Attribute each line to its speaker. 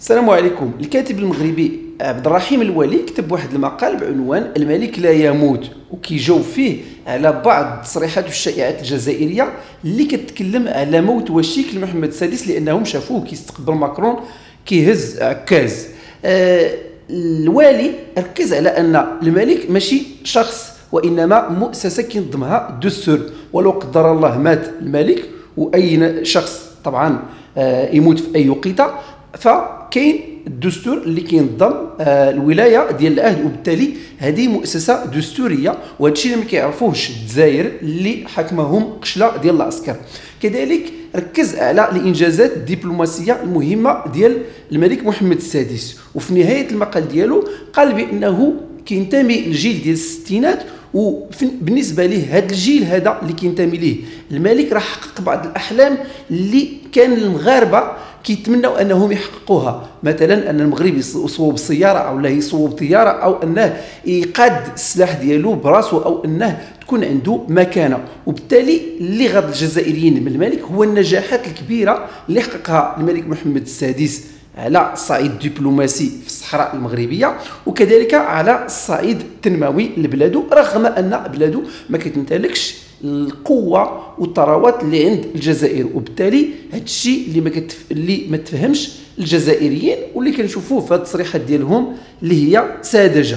Speaker 1: السلام عليكم. الكاتب المغربي عبد الرحيم الولي كتب واحد المقال بعنوان الملك لا يموت وكيجاوب فيه على بعض التصريحات والشائعات الجزائرية اللي كتكلم على موت وشيك لمحمد السادس لأنهم شافوه كيستقبل ماكرون كيهز عكاز آه الوالي ركز على أن الملك ماشي شخص وإنما مؤسسة كينظمها الدستور ولو قدر الله مات الملك واي شخص طبعا آه يموت في أي وقيتة. فكاين الدستور اللي كينظم آه الولاية ديال العهد وبالتالي هذه مؤسسة دستورية وهذا الشيء ما كيعرفوهش الجزائر اللي حكمهم قشلة ديال العسكر. كذلك ركز على الإنجازات الدبلوماسية المهمة ديال الملك محمد السادس. وفي نهاية المقال ديالو قال بأنه كينتمي للجيل ديال الستينات وبالنسبه ليه هذا الجيل هذا اللي كينتمي ليه. الملك راه حقق بعض الأحلام اللي كان المغاربة كيتمنوا أنهم يحققوها. مثلا أن المغرب يصوب السيارة أو لا يصوب طياره أو أنه يقاد السلاح ديالو براسو أو أنه تكون عنده مكانة. وبالتالي اللي غاض الجزائريين من الملك هو النجاحات الكبيرة اللي حققها الملك محمد السادس. على الصعيد الدبلوماسي في الصحراء المغربية وكذلك على الصعيد التنموي لبلادو رغم أن بلادو ما كتمتلكش القوة والثروات اللي عند الجزائر. وبالتالي هذا الشيء اللي ما كتف... اللي ما تفهمش الجزائريين واللي كنشوفوه في التصريحات ديالهم اللي هي ساذجة.